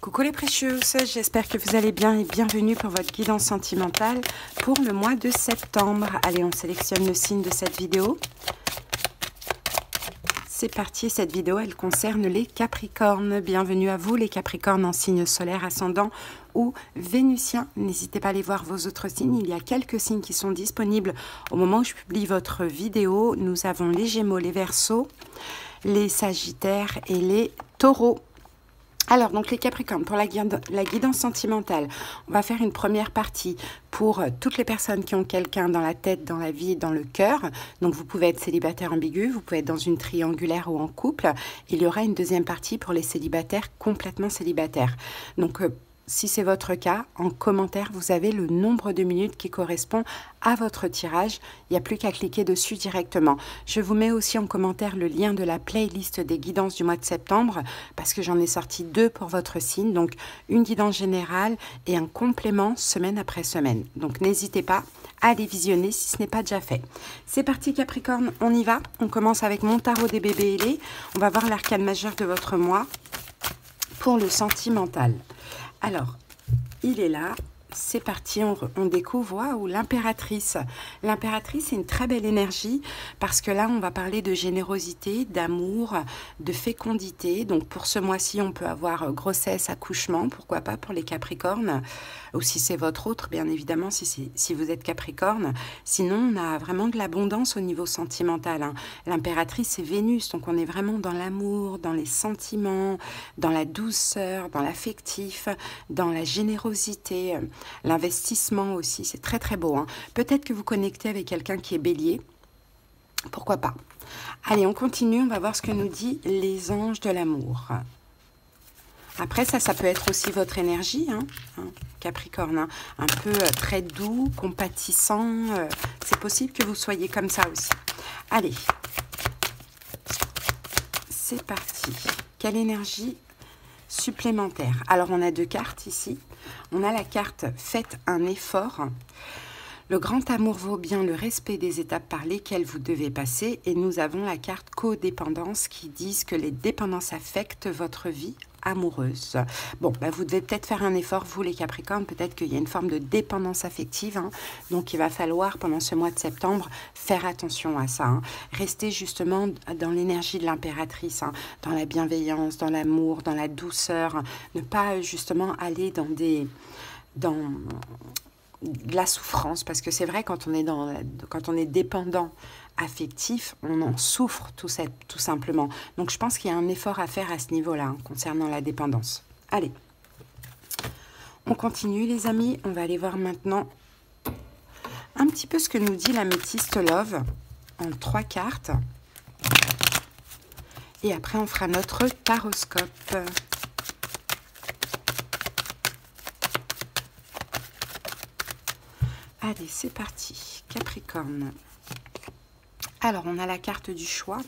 Coucou les précieuses, j'espère que vous allez bien et bienvenue pour votre guidance sentimentale pour le mois de septembre. Allez, on sélectionne le signe de cette vidéo. C'est parti, cette vidéo, elle concerne les Capricornes. Bienvenue à vous les Capricornes en signe solaire ascendant ou vénusien. N'hésitez pas à aller voir vos autres signes. Il y a quelques signes qui sont disponibles au moment où je publie votre vidéo. Nous avons les Gémeaux, les Verseaux, les Sagittaires et les Taureaux. Alors, donc les Capricornes, pour la, guidance sentimentale, on va faire une première partie pour euh, toutes les personnes qui ont quelqu'un dans la tête, dans la vie, dans le cœur. Donc, vous pouvez être célibataire ambigu, vous pouvez être dans une triangulaire ou en couple. Il y aura une deuxième partie pour les célibataires complètement célibataires. Donc, euh, si c'est votre cas, en commentaire, vous avez le nombre de minutes qui correspond à votre tirage. Il n'y a plus qu'à cliquer dessus directement. Je vous mets aussi en commentaire le lien de la playlist des guidances du mois de septembre parce que j'en ai sorti deux pour votre signe. Donc, une guidance générale et un complément semaine après semaine. Donc, n'hésitez pas à les visionner si ce n'est pas déjà fait. C'est parti Capricorne, on y va. On commence avec mon tarot des bébés ailés. On va voir l'arcane majeur de votre mois pour le sentimental. Alors, il est là. C'est parti, on, découvre l'impératrice. L'impératrice, c'est une très belle énergie parce que là, on va parler de générosité, d'amour, de fécondité. Donc, pour ce mois-ci, on peut avoir grossesse, accouchement, pourquoi pas pour les Capricornes ou si c'est votre autre, bien évidemment, si, si vous êtes Capricorne. Sinon, on a vraiment de l'abondance au niveau sentimental. Hein. L'impératrice, c'est Vénus, donc on est vraiment dans l'amour, dans les sentiments, dans la douceur, dans l'affectif, dans la générosité, euh, l'investissement aussi. C'est très très beau. Hein. Peut-être que vous connectez avec quelqu'un qui est bélier. Pourquoi pas Allez, on continue, on va voir ce que nous dit les anges de l'amour. Après, ça, ça peut être aussi votre énergie, hein, hein Capricorne. Un peu euh, très doux, compatissant. Euh, c'est possible que vous soyez comme ça aussi. Allez, c'est parti. Quelle énergie supplémentaire Alors, on a deux cartes ici. On a la carte « Faites un effort ». Le grand amour vaut bien le respect des étapes par lesquelles vous devez passer et nous avons la carte codépendance qui dit que les dépendances affectent votre vie amoureuse. Bon, bah vous devez peut-être faire un effort, vous les Capricornes, peut-être qu'il y a une forme de dépendance affective, hein. donc il va falloir pendant ce mois de septembre faire attention à ça. Hein. Rester justement dans l'énergie de l'impératrice, hein. dans la bienveillance, dans l'amour, dans la douceur, ne pas justement aller dans des... de la souffrance, parce que c'est vrai, quand on est, dans, quand on est dépendant affectif, on en souffre tout, tout simplement. Donc je pense qu'il y a un effort à faire à ce niveau-là, hein, concernant la dépendance. Allez, on continue les amis, on va aller voir maintenant un petit peu ce que nous dit la métiste Love en trois cartes. Et après, on fera notre taroscope. Allez, c'est parti. Capricorne. Alors, on a la carte du choix.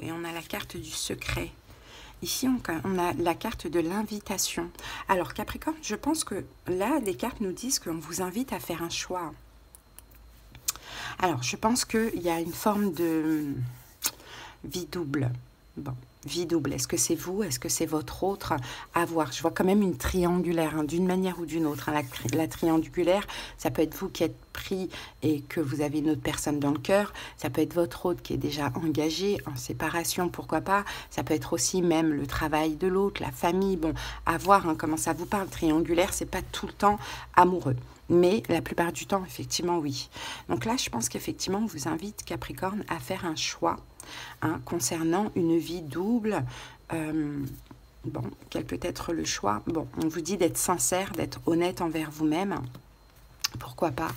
et on a la carte du secret. Ici, on, a la carte de l'invitation. Alors, Capricorne, je pense que là, les cartes nous disent qu'on vous invite à faire un choix. Alors, je pense qu'il y a une forme de vie double. Bon, vie double. Est-ce que c'est vous? Est-ce que c'est votre autre? À voir. Je vois quand même une triangulaire, hein, d'une manière ou d'une autre. Hein. La, triangulaire, ça peut être vous qui êtes pris et que vous avez une autre personne dans le cœur. Ça peut être votre autre qui est déjà engagé, en séparation, pourquoi pas. Ça peut être aussi même le travail de l'autre, la famille. Bon, à voir hein, comment ça vous parle. Triangulaire, c'est pas tout le temps amoureux. Mais la plupart du temps, effectivement, oui. Donc là, je pense qu'effectivement, on vous invite, Capricorne, à faire un choix Hein, concernant une vie double. Euh, bon, quel peut être le choix? Bon, on vous dit d'être sincère, d'être honnête envers vous-même. Pourquoi pas?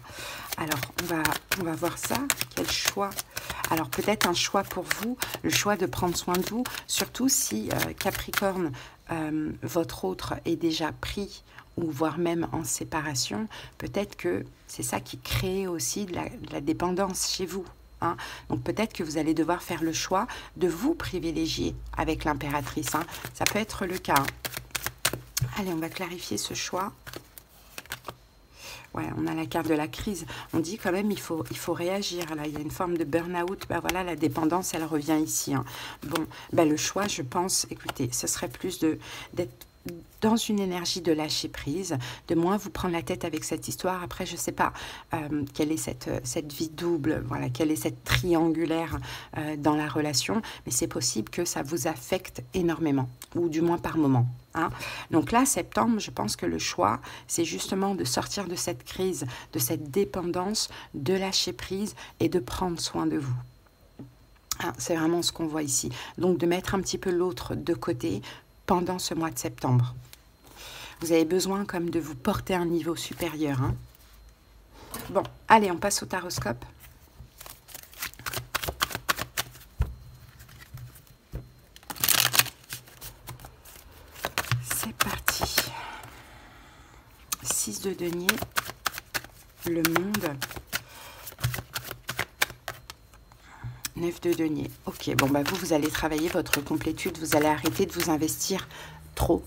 Alors, on va, on va voir ça. Quel choix? Alors, peut-être un choix pour vous, le choix de prendre soin de vous, surtout si euh, Capricorne, euh, votre autre, est déjà pris ou voire même en séparation. Peut-être que c'est ça qui crée aussi de la dépendance chez vous. Hein. Donc peut-être que vous allez devoir faire le choix de vous privilégier avec l'impératrice. Hein. Ça peut être le cas. Allez, on va clarifier ce choix. Ouais, on a la carte de la crise. On dit quand même il faut, il faut réagir. Là, il y a une forme de burn-out. Ben voilà, la dépendance, elle revient ici. Hein. Bon, ben le choix, je pense, écoutez, ce serait plus d'être dans une énergie de lâcher prise, de moins vous prendre la tête avec cette histoire. Après, je ne sais pas euh, quelle est cette, cette vie double, voilà, quelle est cette triangulaire euh, dans la relation, mais c'est possible que ça vous affecte énormément, ou du moins par moment. Hein. Donc là, septembre, je pense que le choix, c'est justement de sortir de cette crise, de cette dépendance, de lâcher prise et de prendre soin de vous. Hein, c'est vraiment ce qu'on voit ici. Donc de mettre un petit peu l'autre de côté pendant ce mois de septembre. Vous avez besoin comme de vous porter un niveau supérieur. Hein. Bon, allez, on passe au taroscope. C'est parti. 6 de denier, le monde. 9 de denier. Ok, bon, bah vous, vous allez travailler votre complétude. Vous allez arrêter de vous investir trop.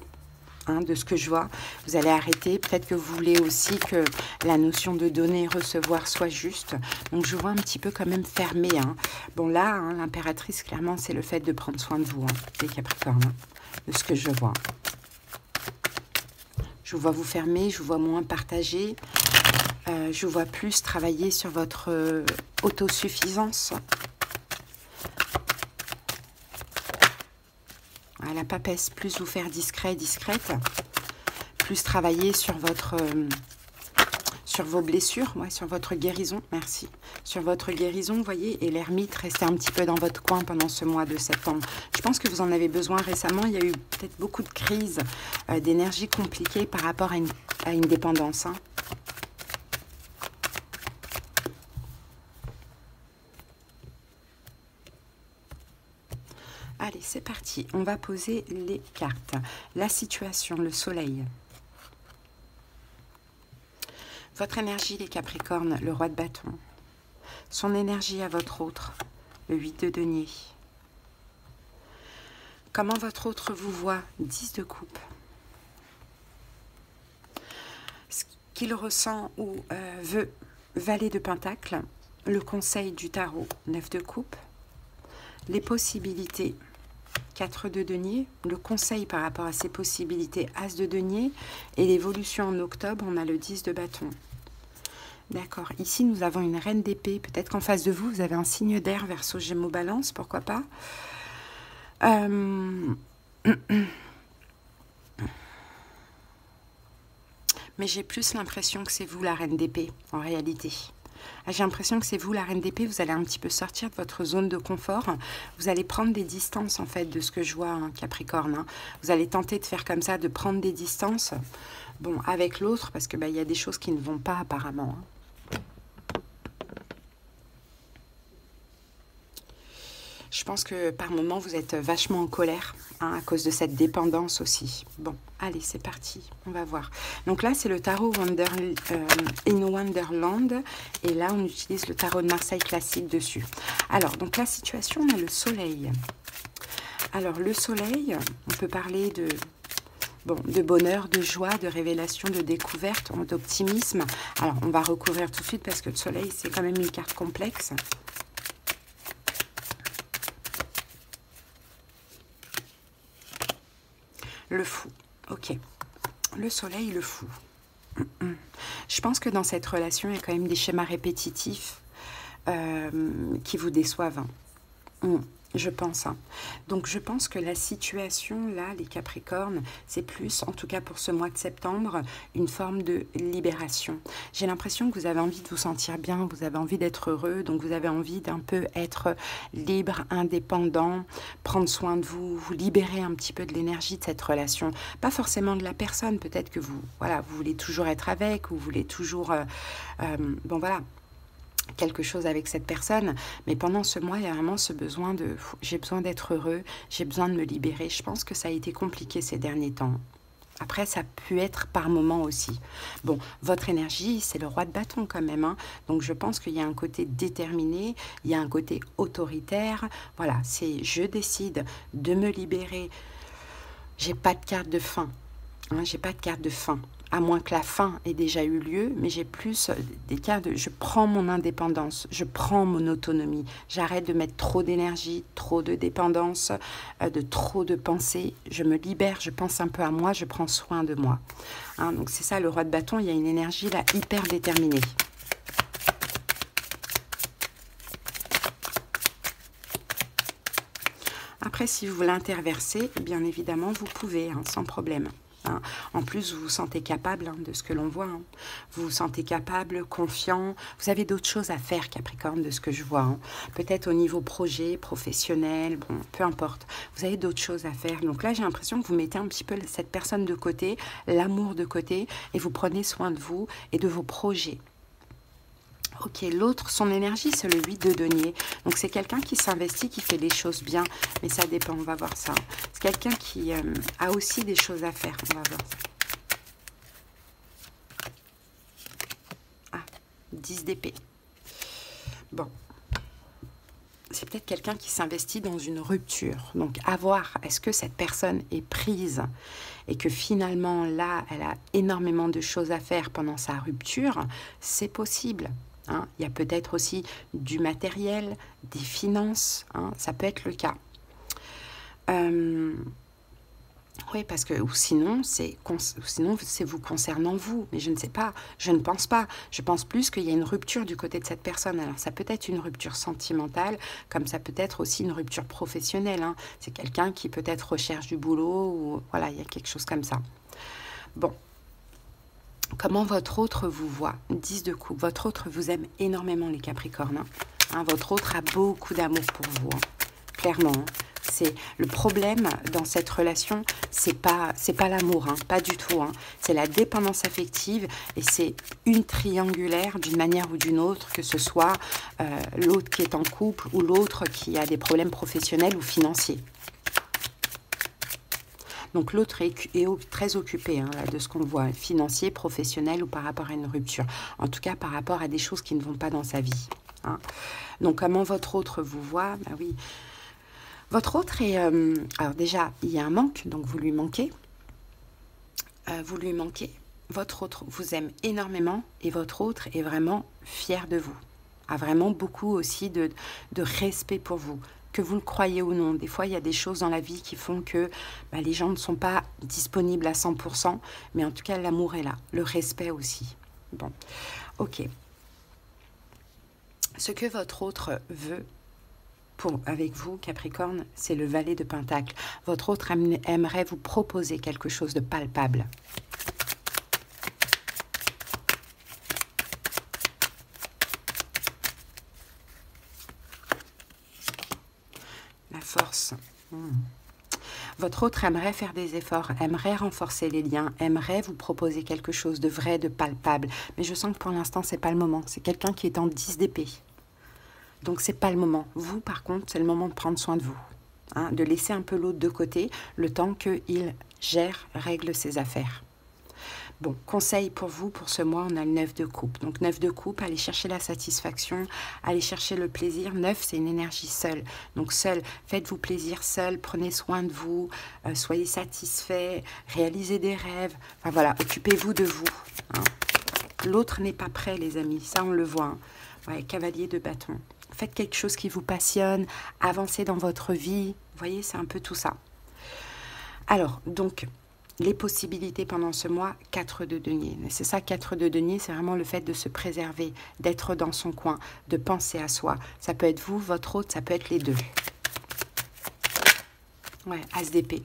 Hein, de ce que je vois, vous allez arrêter. Peut-être que vous voulez aussi que la notion de donner et recevoir soit juste. Donc, je vois un petit peu quand même fermé. Hein. Bon, là, hein, l'impératrice, clairement, c'est le fait de prendre soin de vous, les Capricornes, de ce que je vois. Je vois vous fermer, je vois moins partager. Euh, je vois plus travailler sur votre euh, autosuffisance. la papesse, plus vous faire discret, discrète, plus travailler sur votre... Euh, sur vos blessures, ouais, sur votre guérison, merci. Sur votre guérison, voyez, et l'ermite, rester un petit peu dans votre coin pendant ce mois de septembre. Je pense que vous en avez besoin récemment. Il y a eu peut-être beaucoup de crises, euh, d'énergie compliquée par rapport à une, à une dépendance. Hein. Allez, c'est parti. On va poser les cartes. La situation, le soleil. Votre énergie, les Capricornes, le roi de bâton. Son énergie à votre autre, le 8 de denier. Comment votre autre vous voit? 10 de coupe. Ce qu'il ressent ou euh, veut, valet de pentacle. Le conseil du tarot, 9 de coupe. Les possibilités, 4 de denier, le conseil par rapport à ces possibilités, As de denier, et l'évolution en octobre, on a le 10 de bâton. D'accord, ici nous avons une reine d'épée, peut-être qu'en face de vous, vous avez un signe d'air verso gémeaux balance, pourquoi pas euh, Mais j'ai plus l'impression que c'est vous la reine d'épée, en réalité. Ah, j'ai l'impression que c'est vous, la reine d'épée, vous allez un petit peu sortir de votre zone de confort. Vous allez prendre des distances, en fait, de ce que je vois, hein, Capricorne. Hein. Vous allez tenter de faire comme ça, de prendre des distances, bon, avec l'autre, parce qu'il bah, y a des choses qui ne vont pas, apparemment. Hein. Je pense que par moment, vous êtes vachement en colère hein, à cause de cette dépendance aussi. Bon, allez, c'est parti. On va voir. Donc là, c'est le tarot Wonder, euh, in Wonderland. Et là, on utilise le tarot de Marseille classique dessus. Alors, donc la situation, on a le soleil. Alors, le soleil, on peut parler de Bon, de bonheur, de joie, de révélation, de découverte, d'optimisme. Alors, on va recouvrir tout de suite parce que le soleil, c'est quand même une carte complexe. Le fou. Ok. Le soleil, le fou. Je pense que dans cette relation, il y a quand même des schémas répétitifs euh, qui vous déçoivent. Mm je pense. Hein. Donc je pense que la situation là, les Capricornes, c'est plus, en tout cas pour ce mois de septembre, une forme de libération. J'ai l'impression que vous avez envie de vous sentir bien, vous avez envie d'être heureux, donc vous avez envie d'un peu être libre, indépendant, prendre soin de vous, vous libérer un petit peu de l'énergie de cette relation. Pas forcément de la personne, peut-être que vous, voilà, vous voulez toujours être avec, ou vous voulez toujours, euh, euh, bon voilà, quelque chose avec cette personne. Mais pendant ce mois, il y a vraiment ce besoin de j'ai besoin d'être heureux, j'ai besoin de me libérer. Je pense que ça a été compliqué ces derniers temps. Après, ça peut être par moment aussi. Bon, votre énergie, c'est le roi de bâton quand même. Hein. Donc, je pense qu'il y a un côté déterminé, il y a un côté autoritaire. Voilà, c'est je décide de me libérer. J'ai pas de carte de fin. Hein, j'ai pas de carte de fin. À moins que la fin ait déjà eu lieu, mais j'ai plus des cas de je prends mon indépendance, je prends mon autonomie, j'arrête de mettre trop d'énergie, trop de dépendance, euh, de trop de pensées, je me libère, je pense un peu à moi, je prends soin de moi. Hein, donc c'est ça le roi de bâton, il y a une énergie là hyper déterminée. Après, si vous l'interversez, bien évidemment, vous pouvez, hein, sans problème. Hein. En plus, vous vous sentez capable hein, de ce que l'on voit. Vous vous sentez capable, confiant. Vous avez d'autres choses à faire, Capricorne, de ce que je vois. Peut-être au niveau projet, professionnel, bon, peu importe. Vous avez d'autres choses à faire. Donc là, j'ai l'impression que vous mettez un petit peu cette personne de côté, l'amour de côté, et vous prenez soin de vous et de vos projets. Ok, l'autre, son énergie, c'est le 8 de denier. Donc, c'est quelqu'un qui s'investit, qui fait les choses bien. Mais ça dépend, on va voir ça. C'est quelqu'un qui euh, a aussi des choses à faire. On va voir. Ah, 10 d'épée. Bon. C'est peut-être quelqu'un qui s'investit dans une rupture. Donc, à voir, est-ce que cette personne est prise et que finalement, là, elle a énormément de choses à faire pendant sa rupture? C'est possible. Hein. Il y a peut-être aussi du matériel, des finances, hein. ça peut être le cas. Euh, oui, parce que ou sinon, c'est sinon c'est vous concernant vous, mais je ne sais pas, je ne pense pas. Je pense plus qu'il y a une rupture du côté de cette personne. Alors ça peut être une rupture sentimentale, comme ça peut être aussi une rupture professionnelle. Hein. C'est quelqu'un qui peut-être recherche du boulot ou voilà, il y a quelque chose comme ça. Bon, Comment votre autre vous voit 10 de coupe. Votre autre vous aime énormément, les Capricornes. Hein. Hein, votre autre a beaucoup d'amour pour vous. Hein. Clairement. C'est le problème dans cette relation, c'est pas pas l'amour, pas du tout. C'est la dépendance affective et c'est une triangulaire d'une manière ou d'une autre, que ce soit euh, l'autre qui est en couple ou l'autre qui a des problèmes professionnels ou financiers. Donc l'autre est, très occupé hein, de ce qu'on voit, financier, professionnel ou par rapport à une rupture. En tout cas, par rapport à des choses qui ne vont pas dans sa vie. Hein. Donc comment votre autre vous voit? Ben oui. Votre autre est... Euh, alors déjà, il y a un manque, donc vous lui manquez. Euh, vous lui manquez. Votre autre vous aime énormément et votre autre est vraiment fier de vous. A vraiment beaucoup aussi de respect pour vous que vous le croyez ou non. Des fois, il y a des choses dans la vie qui font que bah, les gens ne sont pas disponibles à 100%, mais en tout cas, l'amour est là, le respect aussi. Bon, ok. Ce que votre autre veut pour, avec vous, Capricorne, c'est le valet de Pentacle. Votre autre aimerait vous proposer quelque chose de palpable. Hmm. Votre autre aimerait faire des efforts, aimerait renforcer les liens, aimerait vous proposer quelque chose de vrai, de palpable. Mais je sens que pour l'instant, c'est pas le moment. C'est quelqu'un qui est en 10 d'épée. Donc, c'est pas le moment. Vous, par contre, c'est le moment de prendre soin de vous. Hein, de laisser un peu l'autre de côté le temps qu'il gère, règle ses affaires. Bon, conseil pour vous, pour ce mois, on a le 9 de coupe. Donc 9 de coupe, allez chercher la satisfaction, allez chercher le plaisir. 9, c'est une énergie seule. Donc seul, faites-vous plaisir seul, prenez soin de vous, euh, soyez satisfait, réalisez des rêves. Enfin voilà, occupez-vous de vous. Hein. L'autre n'est pas prêt, les amis, ça on le voit. Hein. cavalier de bâton. Faites quelque chose qui vous passionne, avancez dans votre vie. Vous voyez, c'est un peu tout ça. Alors, donc, les possibilités pendant ce mois, 4 de denier. C'est ça, 4 de denier, c'est vraiment le fait de se préserver, d'être dans son coin, de penser à soi. Ça peut être vous, votre hôte, ça peut être les deux. Ouais, As d'épée.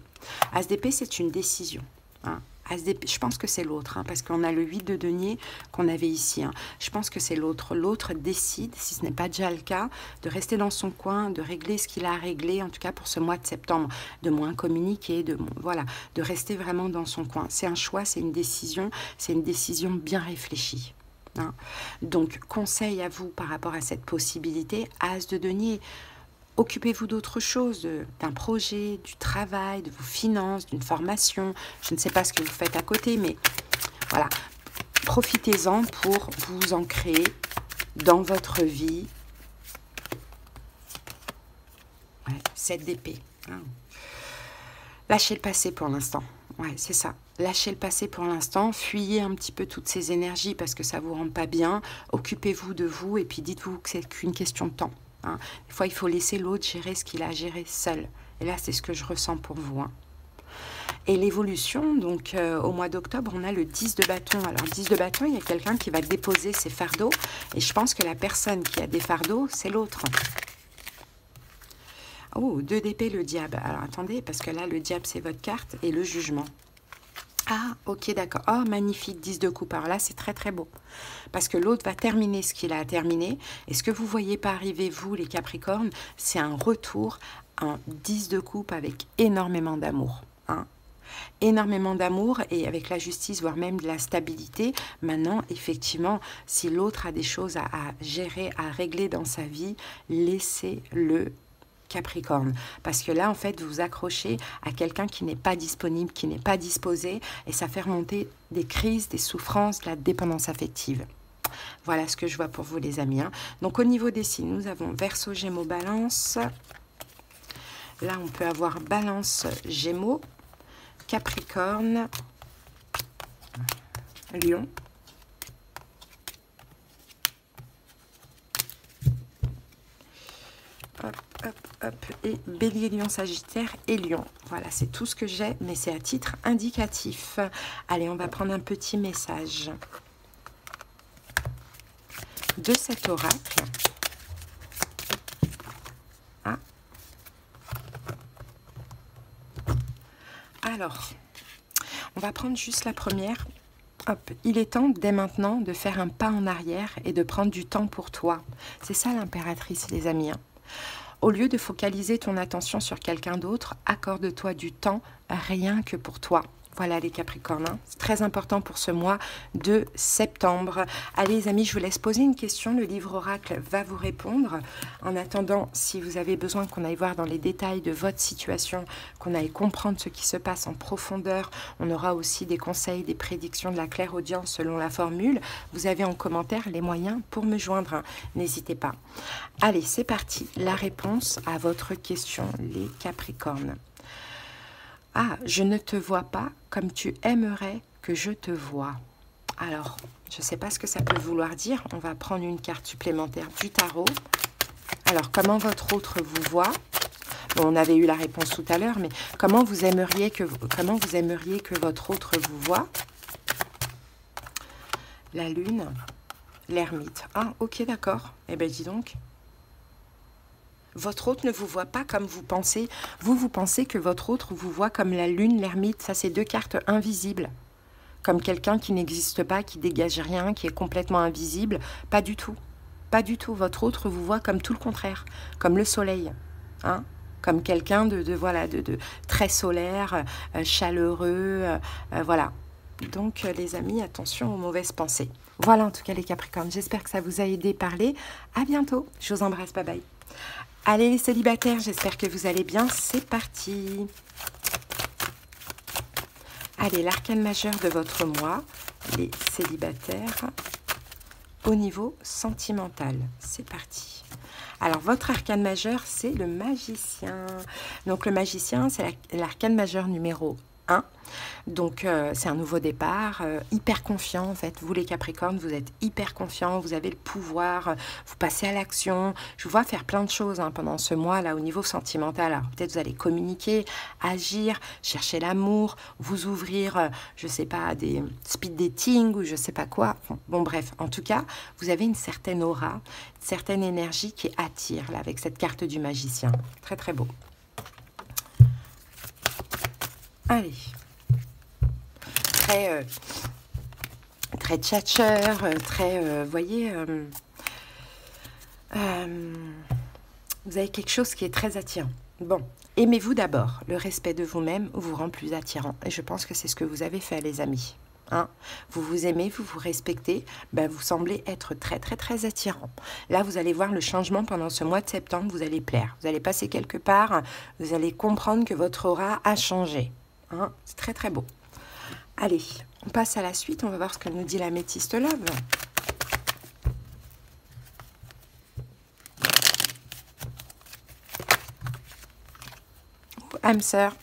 As d'épée, c'est une décision. Hein je pense que c'est l'autre, hein, parce qu'on a le 8 de denier qu'on avait ici. Hein. Je pense que c'est l'autre. L'autre décide, si ce n'est pas déjà le cas, de rester dans son coin, de régler ce qu'il a à régler, en tout cas pour ce mois de septembre, de moins communiquer, de, voilà, de rester vraiment dans son coin. C'est un choix, c'est une décision, c'est une décision bien réfléchie. Hein. Donc, conseil à vous par rapport à cette possibilité, As de denier. Occupez-vous d'autre chose, d'un projet, du travail, de vos finances, d'une formation? Je ne sais pas ce que vous faites à côté, mais voilà. Profitez-en pour vous ancrer dans votre vie. Ouais, 7 d'épée. Hein. Lâchez le passé pour l'instant. Ouais, c'est ça. Lâchez le passé pour l'instant, fuyez un petit peu toutes ces énergies parce que ça vous rend pas bien. Occupez-vous de vous et puis dites-vous que c'est qu'une question de temps. Hein. Des fois, il faut laisser l'autre gérer ce qu'il a à gérer seul. Et là, c'est ce que je ressens pour vous. Hein. Et l'évolution, donc euh, au mois d'octobre, on a le 10 de bâton. Alors 10 de bâton, il y a quelqu'un qui va déposer ses fardeaux. Et je pense que la personne qui a des fardeaux, c'est l'autre. Oh, 2 d'épée, le diable. Alors attendez, parce que là, le diable, c'est votre carte et le jugement. Ah, ok, d'accord. Oh, magnifique, 10 de coupe. Alors là, c'est très, très beau. Parce que l'autre va terminer ce qu'il a terminé. Et ce que vous voyez pas arriver, vous, les Capricornes, c'est un retour, un 10 de coupe avec énormément d'amour. Hein énormément d'amour et avec la justice, voire même de la stabilité. Maintenant, effectivement, si l'autre a des choses à, gérer, à régler dans sa vie, laissez-le Capricorne. Parce que là, en fait, vous accrochez à quelqu'un qui n'est pas disponible, qui n'est pas disposé, et ça fait remonter des crises, des souffrances, de la dépendance affective. Voilà ce que je vois pour vous, les amis. Hein. Donc, au niveau des signes, nous avons Verseau, Gémeaux, Balance. Là, on peut avoir Balance, Gémeaux, Capricorne, Lion. Hop, Et Bélier, Lion, Sagittaire et Lion. Voilà, c'est tout ce que j'ai, mais c'est à titre indicatif. Allez, on va prendre un petit message de cet oracle. Alors, on va prendre juste la première. Hop, il est temps dès maintenant de faire un pas en arrière et de prendre du temps pour toi. C'est ça l'impératrice, les amis. Hein. Au lieu de focaliser ton attention sur quelqu'un d'autre, accorde-toi du temps rien que pour toi. Voilà les Capricornes, hein. c'est très important pour ce mois de septembre. Allez les amis, je vous laisse poser une question, le livre oracle va vous répondre. En attendant, si vous avez besoin qu'on aille voir dans les détails de votre situation, qu'on aille comprendre ce qui se passe en profondeur, on aura aussi des conseils, des prédictions de la claire audience selon la formule. Vous avez en commentaire les moyens pour me joindre, hein. n'hésitez pas. Allez, c'est parti, la réponse à votre question, les Capricornes. Ah, je ne te vois pas comme tu aimerais que je te vois. Alors, je ne sais pas ce que ça peut vouloir dire. On va prendre une carte supplémentaire du tarot. Alors, comment votre autre vous voit? On avait eu la réponse tout à l'heure, mais comment vous aimeriez que comment vous aimeriez que votre autre vous voit? La lune, l'ermite. Ah, ok, d'accord. Eh bien, dis donc. Votre autre ne vous voit pas comme vous pensez. Vous, vous pensez que votre autre vous voit comme la lune, l'ermite. Ça, c'est deux cartes invisibles. Comme quelqu'un qui n'existe pas, qui dégage rien, qui est complètement invisible. Pas du tout. Pas du tout. Votre autre vous voit comme tout le contraire. Comme le soleil. Hein comme quelqu'un de, voilà de, très solaire, euh, chaleureux, euh, euh, voilà. Donc les amis, attention aux mauvaises pensées. Voilà en tout cas les Capricornes. J'espère que ça vous a aidé à parler. À bientôt. Je vous embrasse. Bye bye. Allez les célibataires, j'espère que vous allez bien. C'est parti. Allez, l'arcane majeur de votre mois, les célibataires, au niveau sentimental. C'est parti. Alors, votre arcane majeur, c'est le magicien. Donc, le magicien, c'est l'arcane majeur numéro donc euh, c'est un nouveau départ, euh, hyper confiant en fait. Vous les Capricornes, vous êtes hyper confiant, vous avez le pouvoir, vous passez à l'action. Je vois faire plein de choses hein, pendant ce mois là au niveau sentimental. Alors peut-être vous allez communiquer, agir, chercher l'amour, vous ouvrir, je euh, sais pas, des speed dating ou je sais pas quoi. Bon, bref, en tout cas, vous avez une certaine aura, une certaine énergie qui attire là avec cette carte du magicien. Très très beau. Allez. Très, euh, très tchatcheur, euh, très, euh, vous voyez, vous avez quelque chose qui est très attirant. Bon, aimez-vous d'abord. Le respect de vous-même vous rend plus attirant? Et je pense que c'est ce que vous avez fait, les amis. Hein. vous vous aimez, vous vous respectez, ben vous semblez être très très très attirant. Là, vous allez voir le changement pendant ce mois de septembre, vous allez plaire. Vous allez passer quelque part, vous allez comprendre que votre aura a changé. Hein, c'est très très beau. Allez, on passe à la suite. On va voir ce que nous dit la métiste love. âme sœur.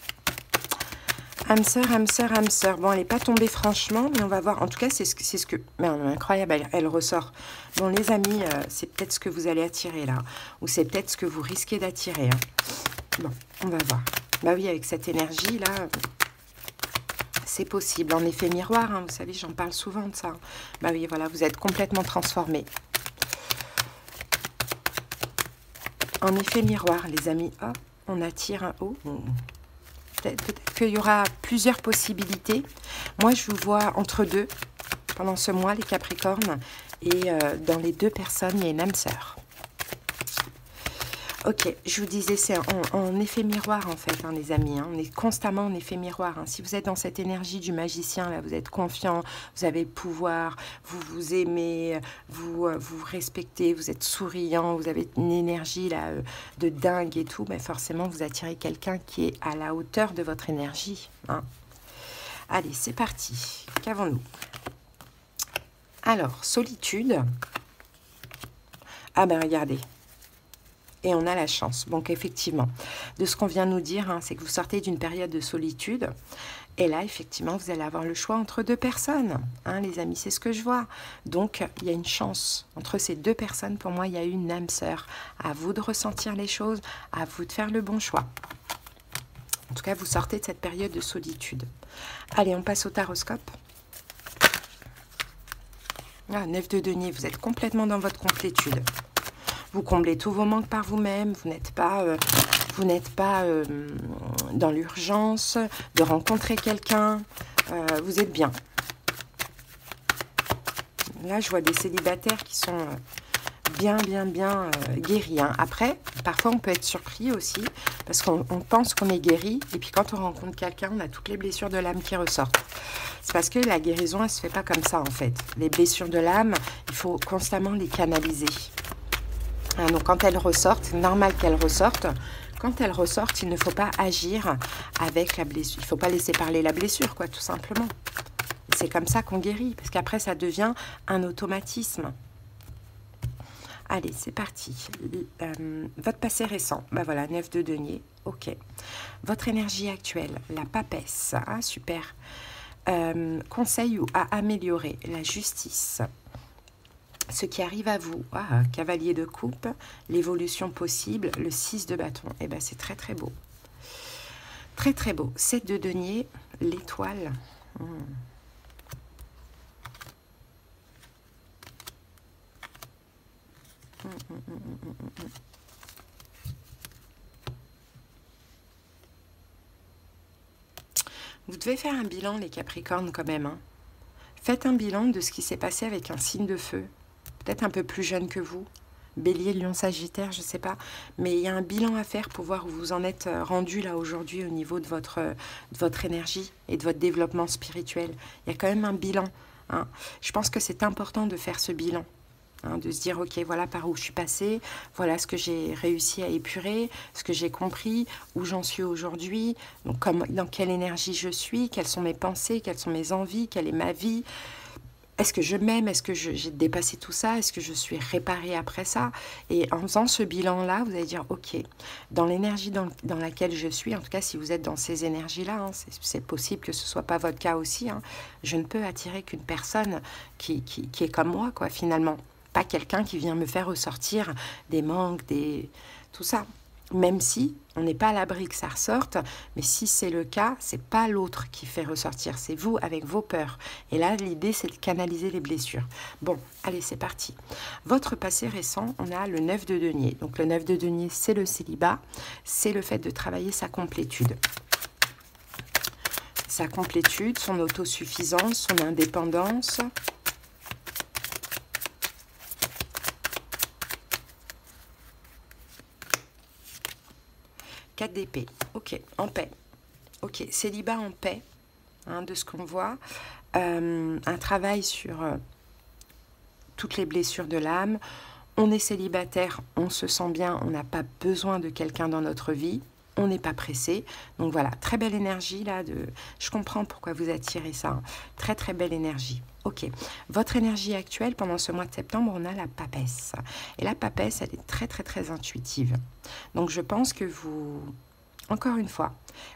âme sœur, âme sœur, âme sœur. Bon, elle n'est pas tombée franchement, mais on va voir. En tout cas, c'est ce que... Ce que... incroyable, elle, ressort. Bon, les amis, euh, c'est peut-être ce que vous allez attirer là. Ou c'est peut-être ce que vous risquez d'attirer. Hein. Bon, on va voir. Bah oui, avec cette énergie là, c'est possible. En effet miroir, hein, vous savez, j'en parle souvent de ça. Bah oui, voilà, vous êtes complètement transformé. En effet miroir, les amis. Hop, on attire un haut. Peut-être qu'il y aura plusieurs possibilités. Moi, je vous vois entre deux pendant ce mois, les Capricornes. Et euh, dans les deux personnes, il y a une âme sœur. Ok, je vous disais, c'est en, effet miroir en fait, hein, les amis. Hein. On est constamment en effet miroir. Hein. Si vous êtes dans cette énergie du magicien, là, vous êtes confiant, vous avez le pouvoir, vous vous aimez, vous euh, vous respectez, vous êtes souriant, vous avez une énergie là euh, de dingue et tout, mais forcément vous attirez quelqu'un qui est à la hauteur de votre énergie. Allez, c'est parti. Qu'avons-nous? Alors, solitude. Ah ben regardez, et on a la chance. Donc effectivement, de ce qu'on vient nous dire, hein, c'est que vous sortez d'une période de solitude. Et là, effectivement, vous allez avoir le choix entre deux personnes. Hein, les amis, c'est ce que je vois. Donc, il y a une chance. Entre ces deux personnes, pour moi, il y a une âme sœur. À vous de ressentir les choses, à vous de faire le bon choix. En tout cas, vous sortez de cette période de solitude. Allez, on passe au taroscope. Ah, 9 de denier, vous êtes complètement dans votre complétude. Vous comblez tous vos manques par vous-même. Vous n'êtes pas, euh, euh, dans l'urgence de rencontrer quelqu'un. Euh, vous êtes bien. Là, je vois des célibataires qui sont bien, bien, bien guéris. Hein. Après, parfois, on peut être surpris aussi parce qu'on pense qu'on est guéri et puis quand on rencontre quelqu'un, on a toutes les blessures de l'âme qui ressortent. C'est parce que la guérison, elle se fait pas comme ça en fait. Les blessures de l'âme, il faut constamment les canaliser. Hein, donc quand elles ressortent, normal qu'elles ressortent. Quand elles ressortent, il ne faut pas agir avec la blessure. Il ne faut pas laisser parler la blessure, quoi, tout simplement. C'est comme ça qu'on guérit, parce qu'après, ça devient un automatisme. Allez, c'est parti. Euh, votre passé récent, ben voilà, 9 de denier, ok. Votre énergie actuelle, la papesse, hein, super. Euh, conseil ou à améliorer, la justice, ce qui arrive à vous. Ah, cavalier de coupe, l'évolution possible, le 6 de bâton. Eh bien, c'est très très beau. Très très beau. 7 de denier, l'étoile. Vous devez faire un bilan, les Capricornes, quand même. Hein. Faites un bilan de ce qui s'est passé avec un signe de feu peut-être un peu plus jeune que vous, Bélier, Lion, Sagittaire, je ne sais pas. Mais il y a un bilan à faire pour voir où vous en êtes euh, rendu là aujourd'hui au niveau de votre, euh, de votre énergie et de votre développement spirituel. Il y a quand même un bilan. Hein. Je pense que c'est important de faire ce bilan. Hein, de se dire, ok, voilà par où je suis passée, voilà ce que j'ai réussi à épurer, ce que j'ai compris, où j'en suis aujourd'hui, comme, dans quelle énergie je suis, quelles sont mes pensées, quelles sont mes envies, quelle est ma vie, est-ce que je m'aime? Est-ce que j'ai dépassé tout ça? Est-ce que je suis réparée après ça? Et en faisant ce bilan-là, vous allez dire, OK, dans l'énergie dans, laquelle je suis, en tout cas si vous êtes dans ces énergies-là, hein, c'est possible que ce ne soit pas votre cas aussi, hein, je ne peux attirer qu'une personne qui, qui, est comme moi, quoi, finalement. Pas quelqu'un qui vient me faire ressortir des manques, des... tout ça. Même si on n'est pas à l'abri que ça ressorte, mais si c'est le cas, c'est pas l'autre qui fait ressortir, c'est vous avec vos peurs. Et là, l'idée, c'est de canaliser les blessures. Bon, allez, c'est parti. Votre passé récent, on a le 9 de denier. Donc le 9 de denier, c'est le célibat, c'est le fait de travailler sa complétude. Sa complétude, son autosuffisance, son indépendance, 4 d'épée. Ok, en paix. Ok, célibat en paix, hein, de ce qu'on voit. Euh, un travail sur euh, toutes les blessures de l'âme. On est célibataire, on se sent bien, on n'a pas besoin de quelqu'un dans notre vie on n'est pas pressé. Donc voilà, très belle énergie là. De... Je comprends pourquoi vous attirez ça. Hein. Très très belle énergie. Ok, votre énergie actuelle pendant ce mois de septembre, on a la papesse. Et la papesse, elle est très très très intuitive. Donc je pense que vous, encore une fois,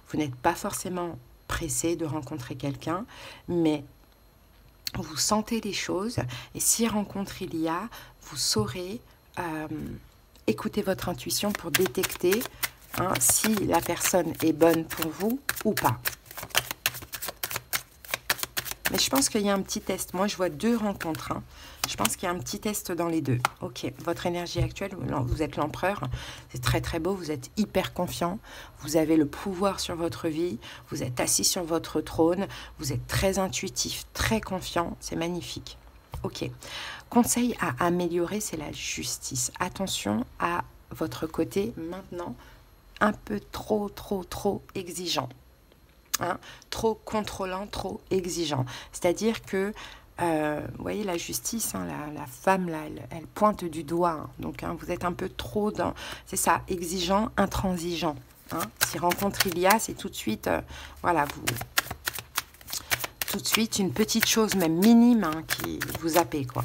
vous n'êtes pas forcément pressé de rencontrer quelqu'un, mais vous sentez les choses et si rencontre il y a, vous saurez euh, écouter votre intuition pour détecter hein, si la personne est bonne pour vous ou pas. Mais je pense qu'il y a un petit test. Moi, je vois deux rencontres. Hein. Je pense qu'il y a un petit test dans les deux. Ok, votre énergie actuelle, vous êtes l'empereur. C'est très très beau, vous êtes hyper confiant. Vous avez le pouvoir sur votre vie. Vous êtes assis sur votre trône. Vous êtes très intuitif, très confiant. C'est magnifique. Ok. Conseil à améliorer, c'est la justice. Attention à votre côté maintenant un peu trop, trop, trop exigeant. Hein, trop contrôlant, trop exigeant. C'est-à-dire que, euh, vous voyez, la justice, hein, la, femme, elle, pointe du doigt. Hein. donc, vous êtes un peu trop dans... C'est ça, exigeant, intransigeant. si rencontre il y a, c'est tout de suite... Euh, voilà, vous... Tout de suite, une petite chose, même minime, qui vous happe, quoi.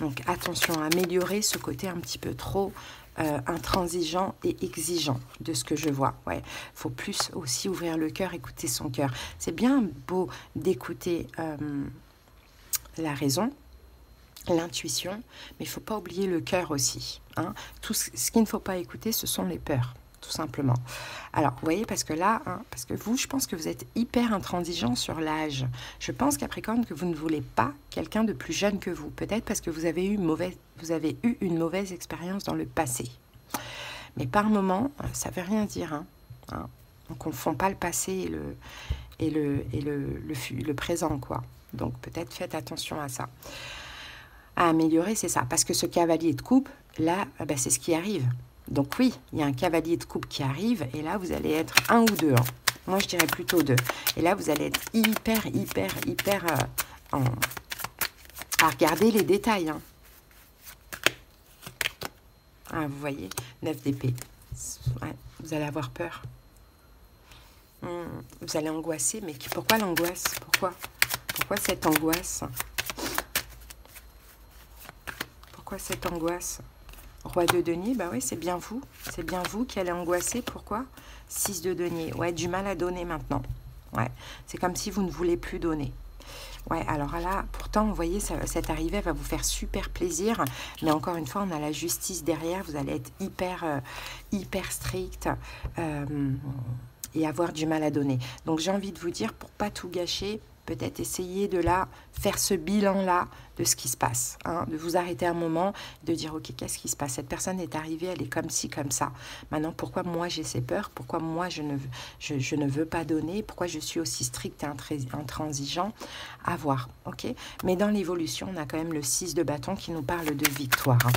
Donc, attention à améliorer ce côté un petit peu trop euh, intransigeant et exigeant de ce que je vois. Ouais, faut plus aussi ouvrir le cœur, écouter son cœur. C'est bien beau d'écouter euh, la raison, l'intuition, mais il faut pas oublier le cœur aussi. Hein. Tout ce, ce qu'il ne faut pas écouter, ce sont les peurs tout simplement. Alors, vous voyez, parce que là, hein, parce que vous, je pense que vous êtes hyper intransigeant sur l'âge. Je pense, Capricorne, que vous ne voulez pas quelqu'un de plus jeune que vous. Peut-être parce que vous avez, eu mauvaise, vous avez eu une mauvaise expérience dans le passé. Mais par moment, ça ne veut rien dire. Hein, hein. On ne confond pas le passé et le, et le, et le, le, présent, quoi. Donc, peut-être faites attention à ça. À améliorer, c'est ça. Parce que ce cavalier de coupe, là, ben, c'est ce qui arrive. Donc oui, il y a un cavalier de coupe qui arrive et là, vous allez être un ou deux. Hein. Moi, je dirais plutôt deux. Et là, vous allez être hyper, hyper, hyper euh, à regarder les détails. Hein. Ah, vous voyez, 9 d'épée. vous allez avoir peur. Hmm, vous allez angoisser, mais pourquoi l'angoisse? Pourquoi? Pourquoi cette angoisse? Pourquoi cette angoisse? Roi de denier, bah oui, c'est bien vous. C'est bien vous qui allez angoisser. Pourquoi? 6 de denier. Ouais, du mal à donner maintenant. Ouais, c'est comme si vous ne voulez plus donner. Ouais, alors là, pourtant, vous voyez, cette arrivée va vous faire super plaisir. Mais encore une fois, on a la justice derrière. Vous allez être hyper, euh, hyper strict. Euh, et avoir du mal à donner. Donc j'ai envie de vous dire, pour pas tout gâcher, peut-être essayer de là faire ce bilan-là de ce qui se passe, hein, de vous arrêter un moment, de dire ok qu'est-ce qui se passe, cette personne est arrivée, elle est comme ci, comme ça. Maintenant pourquoi moi j'ai ces peurs, pourquoi moi je ne, veux pas donner, pourquoi je suis aussi strict et intransigeant, à voir, ok? Mais dans l'évolution, on a quand même le 6 de bâton qui nous parle de victoire. Hein.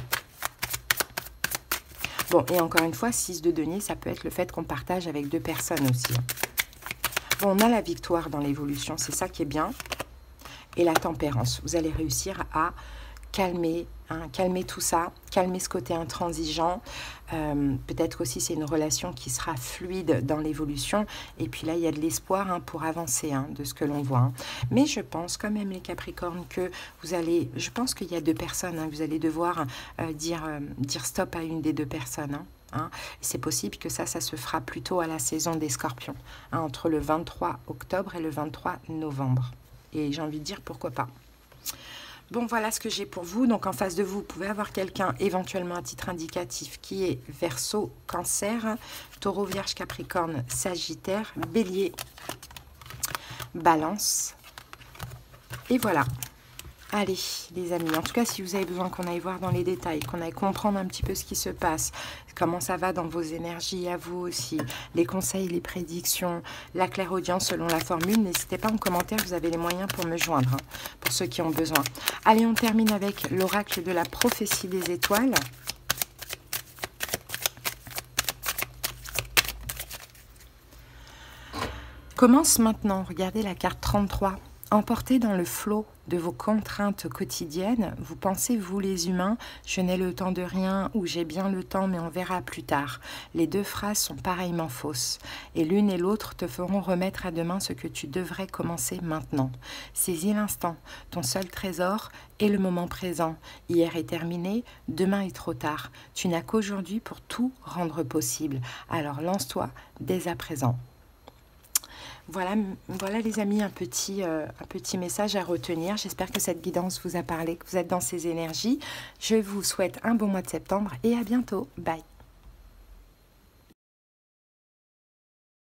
Bon, et encore une fois, 6 de denier, ça peut être le fait qu'on partage avec deux personnes aussi. Hein on a la victoire dans l'évolution, c'est ça qui est bien. Et la tempérance, vous allez réussir à calmer, hein, calmer tout ça, calmer ce côté intransigeant. Euh, peut-être aussi c'est une relation qui sera fluide dans l'évolution. Et puis là, il y a de l'espoir hein, pour avancer hein, de ce que l'on voit. Mais je pense quand même les Capricornes que vous allez, je pense qu'il y a deux personnes, vous allez devoir euh, dire, euh, dire stop à une des deux personnes. Hein. C'est possible que ça, ça se fera plutôt à la saison des scorpions, hein, entre le 23 octobre et le 23 novembre. Et j'ai envie de dire pourquoi pas. Bon, voilà ce que j'ai pour vous. Donc, en face de vous, vous pouvez avoir quelqu'un, éventuellement à titre indicatif, qui est Verseau, Cancer, Taureau, Vierge, Capricorne, Sagittaire, Bélier, Balance. Et voilà. Allez, les amis, en tout cas, si vous avez besoin qu'on aille voir dans les détails, qu'on aille comprendre un petit peu ce qui se passe, comment ça va dans vos énergies à vous aussi, les conseils, les prédictions, la clairaudience selon la formule, n'hésitez pas en commentaire, vous avez les moyens pour me joindre, hein, pour ceux qui ont besoin. Allez, on termine avec l'oracle de la prophétie des étoiles. Commence maintenant, regardez la carte 33. Emporté dans le flot de vos contraintes quotidiennes, vous pensez, vous les humains, je n'ai le temps de rien ou j'ai bien le temps mais on verra plus tard. Les deux phrases sont pareillement fausses et l'une et l'autre te feront remettre à demain ce que tu devrais commencer maintenant. Saisis l'instant, ton seul trésor est le moment présent. Hier est terminé, demain est trop tard. Tu n'as qu'aujourd'hui pour tout rendre possible. Alors lance-toi dès à présent. Voilà, les amis, un petit, euh, un petit message à retenir. J'espère que cette guidance vous a parlé, que vous êtes dans ces énergies. Je vous souhaite un bon mois de septembre et à bientôt. Bye